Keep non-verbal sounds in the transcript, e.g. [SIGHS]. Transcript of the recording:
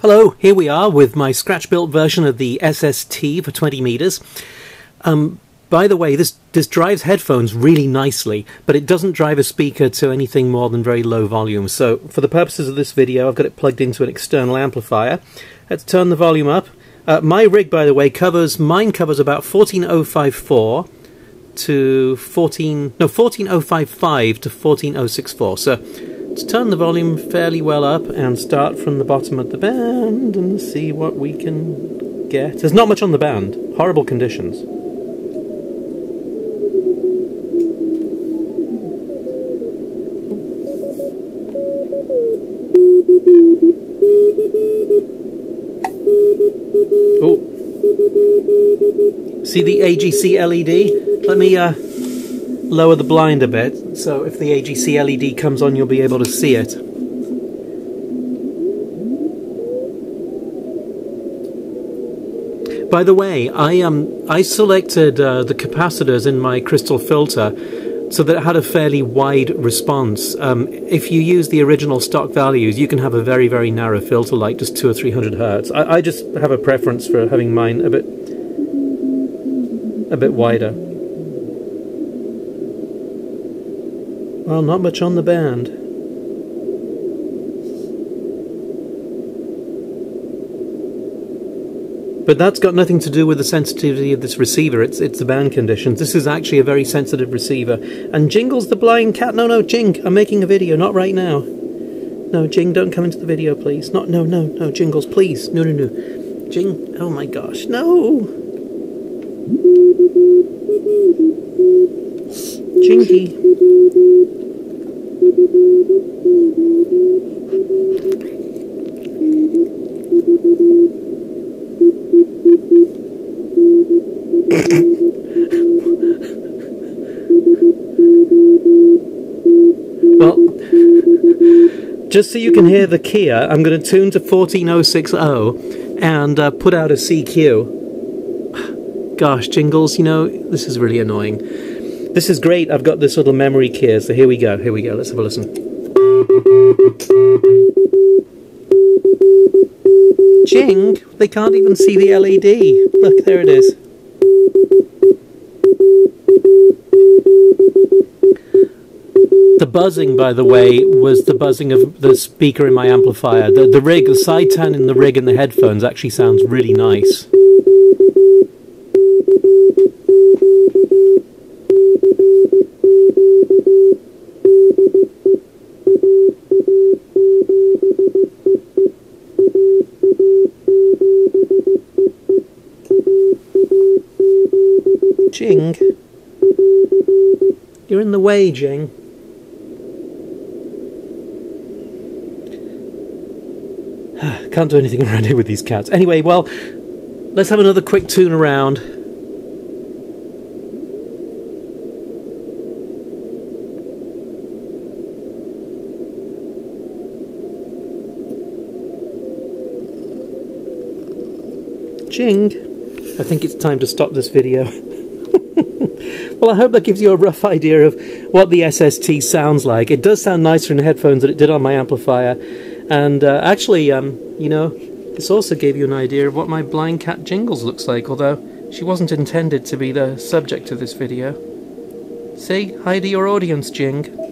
Hello, here we are with my scratch-built version of the SST for 20 meters. Um, by the way, this, this drives headphones really nicely, but it doesn't drive a speaker to anything more than very low volume. So for the purposes of this video, I've got it plugged into an external amplifier. Let's turn the volume up. Uh, my rig, by the way, covers, mine covers about 14054 to 14, no, 14055 to 14064. So Let's turn the volume fairly well up and start from the bottom of the band and see what we can get. There's not much on the band. Horrible conditions. Oh. See the AGC LED? Let me uh, lower the blind a bit, so if the AGC LED comes on you'll be able to see it. By the way, I um I selected uh, the capacitors in my crystal filter so that it had a fairly wide response. Um, if you use the original stock values, you can have a very, very narrow filter, like just two or three hundred hertz. I, I just have a preference for having mine a bit a bit wider. Well, not much on the band. But that's got nothing to do with the sensitivity of this receiver. It's it's the band conditions. This is actually a very sensitive receiver. And Jingle's the blind cat. No, no, Jing, I'm making a video, not right now. No, Jing, don't come into the video, please. Not, no, no, no, Jingles, please. No, no, no. Jing, oh my gosh, no. Jingy. well, just so you can hear the keyer, I'm going to tune to 14060 and uh, put out a CQ. [SIGHS] Gosh, jingles, you know, this is really annoying. This is great. I've got this little memory keyer, so here we go. Here we go. Let's have a listen. Jing, they can't even see the LED. Look, there it is. The buzzing, by the way, was the buzzing of the speaker in my amplifier. The, the rig, the side tone in the rig and the headphones actually sounds really nice. Jing. You're in the way, Jing. [SIGHS] Can't do anything [LAUGHS] around here with these cats. Anyway, well, let's have another quick tune around. Jing. I think it's time to stop this video. [LAUGHS] well, I hope that gives you a rough idea of what the SST sounds like. It does sound nicer in headphones than it did on my amplifier. And uh, actually, um, you know, this also gave you an idea of what my blind cat Jingles looks like, although she wasn't intended to be the subject of this video. Say hi to your audience, Jing.